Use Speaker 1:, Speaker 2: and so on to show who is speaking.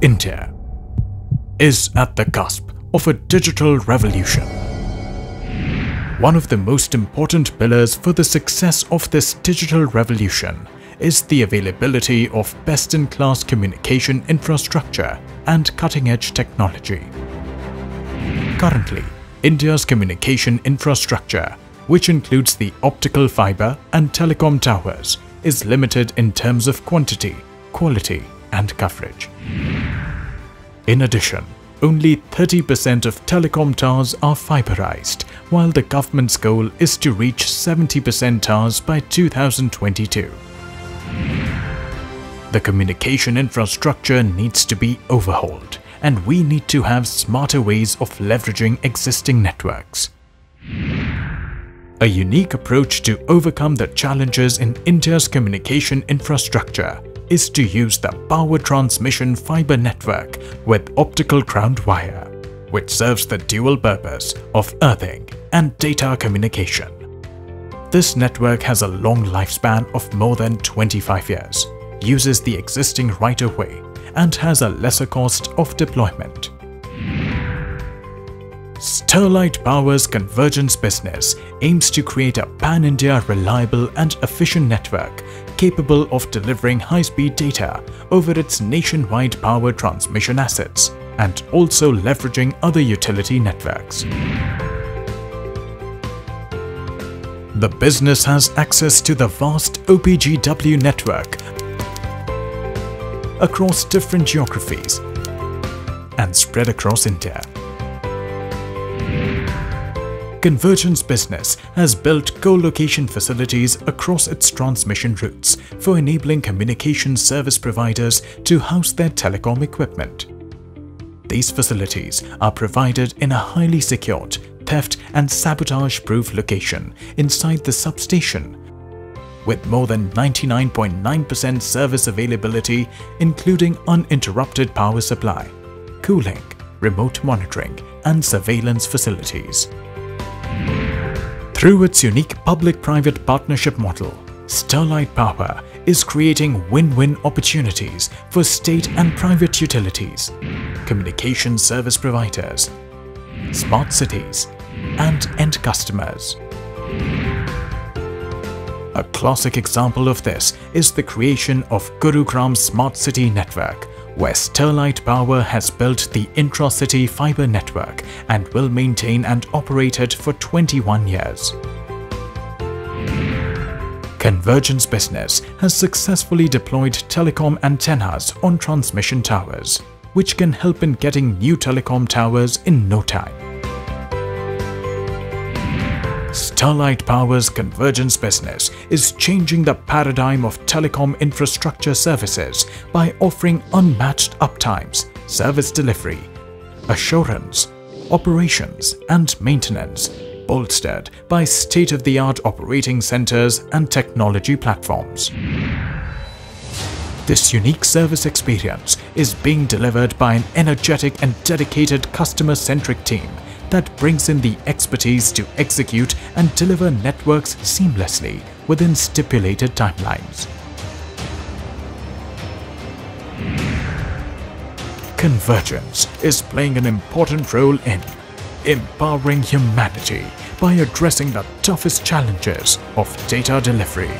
Speaker 1: India is at the cusp of a digital revolution. One of the most important pillars for the success of this digital revolution is the availability of best-in-class communication infrastructure and cutting-edge technology. Currently, India's communication infrastructure, which includes the optical fiber and telecom towers, is limited in terms of quantity, quality and coverage. In addition, only 30% of telecom towers are fiberized, while the government's goal is to reach 70% towers by 2022. The communication infrastructure needs to be overhauled and we need to have smarter ways of leveraging existing networks. A unique approach to overcome the challenges in India's communication infrastructure is to use the power transmission fiber network with optical ground wire, which serves the dual purpose of earthing and data communication. This network has a long lifespan of more than 25 years, uses the existing right-of-way and has a lesser cost of deployment. Sterlite Power's convergence business aims to create a pan-India reliable and efficient network capable of delivering high-speed data over its nationwide power transmission assets and also leveraging other utility networks. The business has access to the vast OPGW network across different geographies and spread across India. Convergence Business has built co-location facilities across its transmission routes for enabling communication service providers to house their telecom equipment. These facilities are provided in a highly secured, theft and sabotage-proof location inside the substation with more than 99.9% .9 service availability including uninterrupted power supply, cooling, remote monitoring and surveillance facilities. Through its unique public-private partnership model, Sterlite Power is creating win-win opportunities for state and private utilities, communication service providers, smart cities, and end customers. A classic example of this is the creation of Gurugram Smart City Network, where Sterlite Power has built the intra-city fiber network and will maintain and operate it for 21 years. Convergence Business has successfully deployed telecom antennas on transmission towers, which can help in getting new telecom towers in no time. Sterlite Power's convergence business is changing the paradigm of telecom infrastructure services by offering unmatched uptimes, service delivery, assurance, operations and maintenance, bolstered by state-of-the-art operating centers and technology platforms. This unique service experience is being delivered by an energetic and dedicated customer-centric team that brings in the expertise to execute and deliver networks seamlessly within stipulated timelines. Convergence is playing an important role in empowering humanity by addressing the toughest challenges of data delivery.